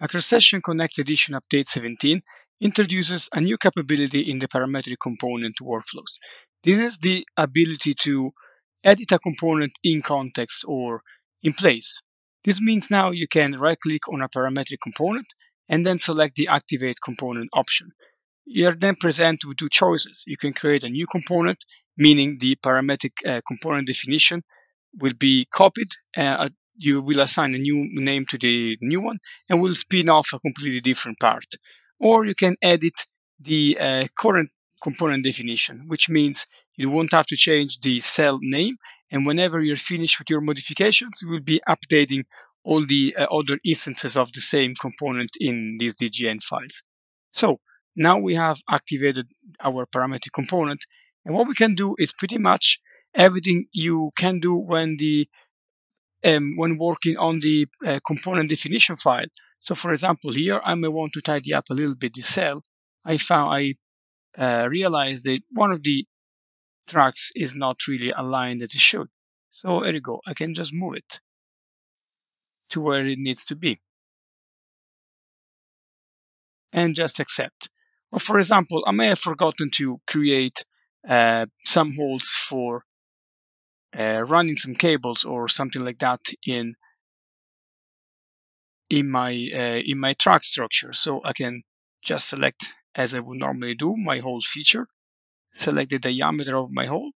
MicroStation Connect Edition Update 17 introduces a new capability in the parametric component workflows. This is the ability to edit a component in context or in place. This means now you can right click on a parametric component and then select the Activate Component option. You're then presented with two choices. You can create a new component, meaning the parametric uh, component definition will be copied uh, you will assign a new name to the new one and will spin off a completely different part. Or you can edit the uh, current component definition, which means you won't have to change the cell name. And whenever you're finished with your modifications, you will be updating all the uh, other instances of the same component in these DGN files. So now we have activated our parametric component. And what we can do is pretty much everything you can do when the um, when working on the uh, component definition file. So for example, here I may want to tidy up a little bit the cell. I found I uh, realized that one of the tracks is not really aligned as it should. So there you go. I can just move it to where it needs to be and just accept. Or for example, I may have forgotten to create uh, some holes for uh, running some cables or something like that in in my uh, in my track structure. So I can just select as I would normally do my hole feature, select the diameter of my hole,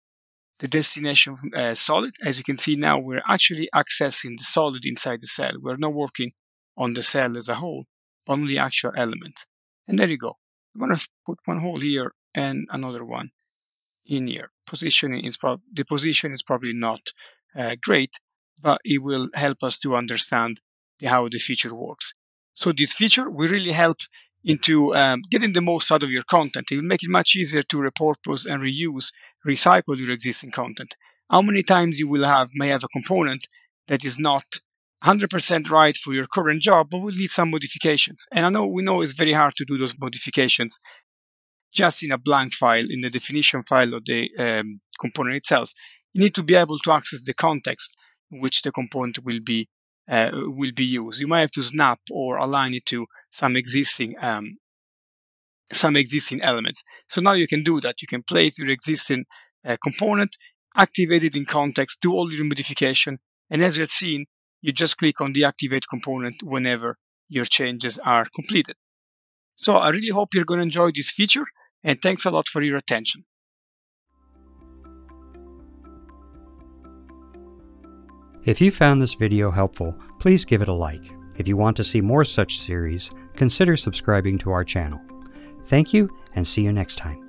the destination uh, solid. As you can see now, we're actually accessing the solid inside the cell. We're not working on the cell as a whole, on the actual elements. And there you go. I'm going to put one hole here and another one in here. Positioning is prob- the position is probably not uh, great, but it will help us to understand how the feature works. So this feature will really help into um, getting the most out of your content. It will make it much easier to repurpose and reuse, recycle your existing content. How many times you will have may have a component that is not 100% right for your current job, but will need some modifications. And I know we know it's very hard to do those modifications just in a blank file, in the definition file of the um, component itself. You need to be able to access the context in which the component will be uh, will be used. You might have to snap or align it to some existing um, some existing elements. So now you can do that. You can place your existing uh, component, activate it in context, do all your modification, and as you've seen, you just click on the activate component whenever your changes are completed. So I really hope you're going to enjoy this feature and thanks a lot for your attention. If you found this video helpful, please give it a like. If you want to see more such series, consider subscribing to our channel. Thank you and see you next time.